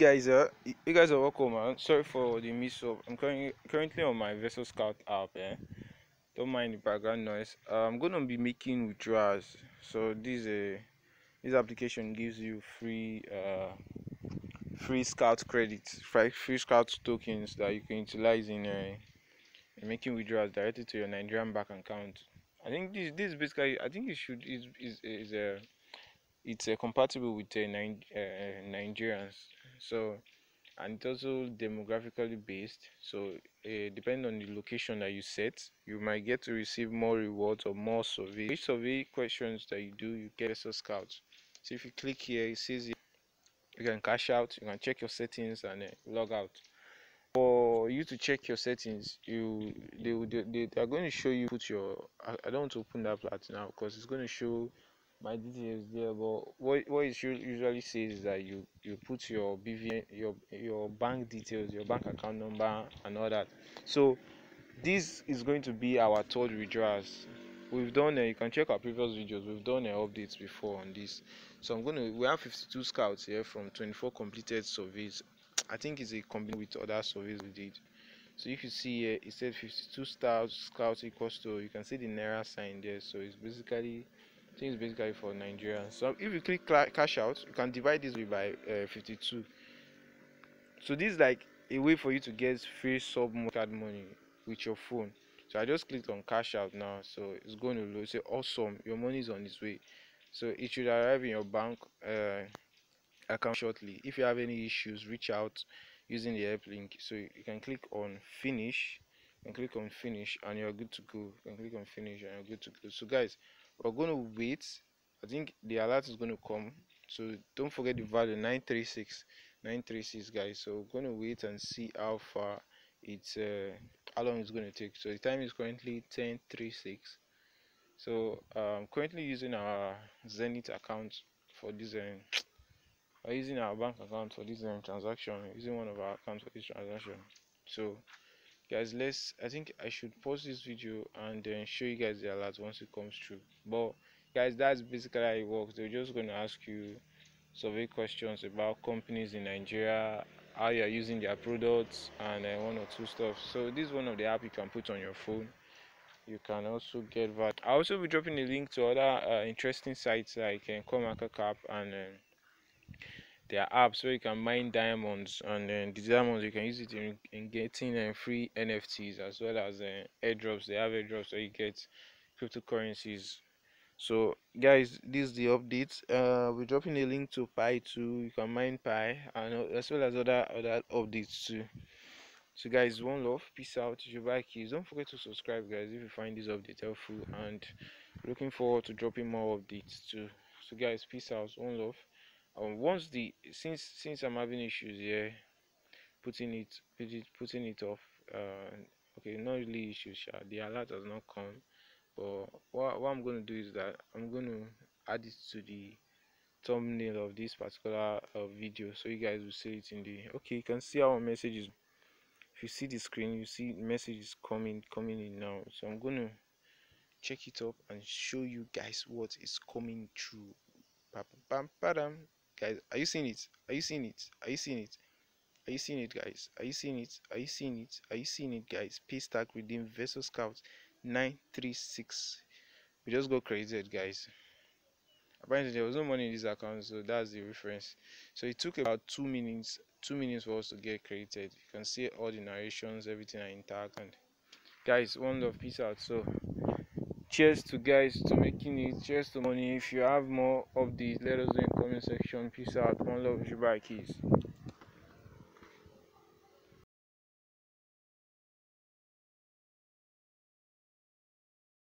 guys, you guys are welcome, man. Sorry for the miss up. I'm currently on my Versus Scout app, eh? Don't mind the background noise. Uh, I'm gonna be making withdrawals. So this uh, this application gives you free uh free Scout credits, free free Scout tokens that you can utilize in uh, in making withdrawals directly to your Nigerian bank account. I think this this basically I think it should is is a uh, it's uh, compatible with uh, uh, Nigerians. So, and it's also demographically based. So, uh, depending on the location that you set, you might get to receive more rewards or more survey. Each survey questions that you do, you get a scout. So, if you click here, it says you can cash out, you can check your settings and uh, log out. For you to check your settings, you they, they, they are going to show you put your. I, I don't want to open that part now because it's going to show my details there but what what it usually says is that you you put your bvn your your bank details your bank account number and all that. So this is going to be our third withdrawals. We've done uh, you can check our previous videos we've done uh, updates before on this. So i'm to we have 52 scouts here from 24 completed surveys. I think it's a combination with other surveys we did. So if you see here it said 52 stars scouts equals to you can see the naira sign there. So it's basically think it's basically for Nigerians. So if you click cash out, you can divide this by uh, 52. So this is like a way for you to get free sub card money with your phone. So I just clicked on cash out now. So it's going to load. Say awesome, your money is on its way. So it should arrive in your bank uh, account shortly. If you have any issues, reach out using the help link. So you can click on finish and click on finish and you're good to go. Click on finish and you're good to go. So guys, we're going to wait. I think the alert is going to come. So don't forget the value 936 936 guys. So we're going to wait and see how far it's uh, how long it's going to take. So the time is currently 1036 so i'm currently using our zenith account for this um, using our bank account for this um, transaction using one of our accounts for this transaction. So guys let's i think i should pause this video and then show you guys the alert once it comes through. But guys that's basically how it works. They're just going to ask you survey questions about companies in nigeria how you're using their products and uh, one or two stuff. So this is one of the app you can put on your phone. You can also get that i'll also be dropping a link to other uh, interesting sites like uh, CoinMarketCap and uh, there are apps where you can mine diamonds and then the diamonds you can use it in, in getting uh, free nfts as well as uh, airdrops they have airdrops where you get cryptocurrencies. So guys this is the update. Uh we're dropping a link to pi too. You can mine pi and uh, as well as other other updates too. So guys one love. Peace out. Your bike keys don't forget to subscribe guys if you find this update helpful. And looking forward to dropping more updates too. So guys peace out. One love um, once the since since i'm having issues here putting it putting it off uh okay not really issues the alert has not come. But what, what i'm going to do is that i'm going to add it to the thumbnail of this particular uh, video so you guys will see it in the okay you can see our messages if you see the screen you see messages coming coming in now. So i'm going to check it up and show you guys what is coming through. Bam, bam, guys are you seeing it? Are you seeing it? Are you seeing it? Are you seeing it guys? Are you seeing it? Are you seeing it? Are you seeing it guys? Peace paystack redeem versus scout 936 we just got credited guys. Apparently there was no money in this account so that's the reference so it took about two minutes two minutes for us to get credited you can see all the narrations everything are intact. And guys one love peace out. So cheers to guys to making it. Cheers to money. If you have more these let us know in comment section. Peace out. One love. Dubai keys